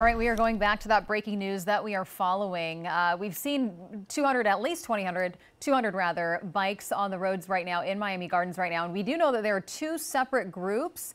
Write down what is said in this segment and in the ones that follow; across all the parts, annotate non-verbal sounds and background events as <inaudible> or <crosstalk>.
All right, we are going back to that breaking news that we are following. Uh, we've seen 200, at least 200, 200 rather, bikes on the roads right now in Miami Gardens right now. And we do know that there are two separate groups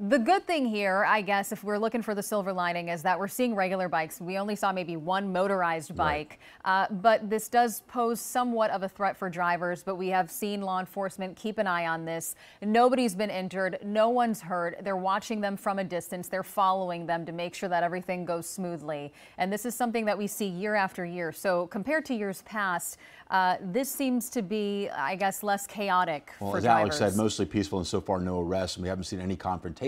the good thing here, I guess, if we're looking for the silver lining, is that we're seeing regular bikes. We only saw maybe one motorized bike, right. uh, but this does pose somewhat of a threat for drivers. But we have seen law enforcement keep an eye on this. Nobody's been injured, no one's hurt. They're watching them from a distance, they're following them to make sure that everything goes smoothly. And this is something that we see year after year. So compared to years past, uh, this seems to be, I guess, less chaotic well, for as drivers. Alex said, mostly peaceful and so far no arrests, and we haven't seen any confrontation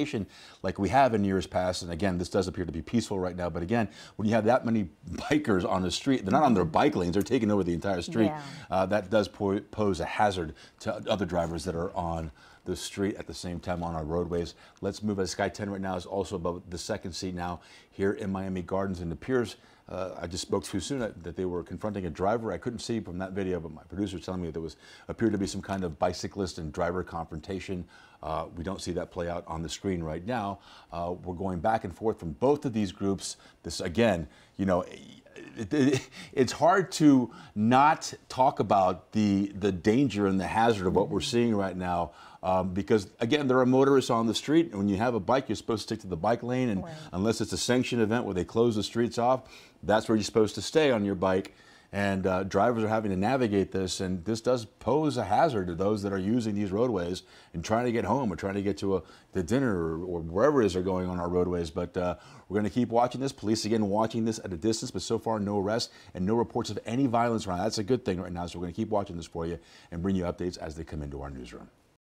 like we have in years past. And again, this does appear to be peaceful right now. But again, when you have that many <laughs> bikers on the street, they're not on their bike lanes, they're taking over the entire street. Yeah. Uh, that does po pose a hazard to other drivers that are on the street at the same time on our roadways. Let's move as Sky 10 right now is also above the second seat now here in Miami Gardens and it appears uh, I just spoke too soon that, they were confronting a driver. I couldn't see from that video, but my producer was telling me there was appeared to be some kind of bicyclist and driver confrontation. Uh, we don't see that play out on the screen right now. Uh, we're going back and forth from both of these groups. This again, you know, it, it, it's hard to not talk about the the danger and the hazard of what we're seeing right now um, because again there are motorists on the street and when you have a bike you're supposed to stick to the bike lane and right. unless it's a sanctioned event where they close the streets off that's where you're supposed to stay on your bike and uh, drivers are having to navigate this, and this does pose a hazard to those that are using these roadways and trying to get home or trying to get to a to dinner or, or wherever it is they're going on our roadways. But uh, we're going to keep watching this. Police again watching this at a distance, but so far no arrests and no reports of any violence around. That's a good thing right now. So we're going to keep watching this for you and bring you updates as they come into our newsroom.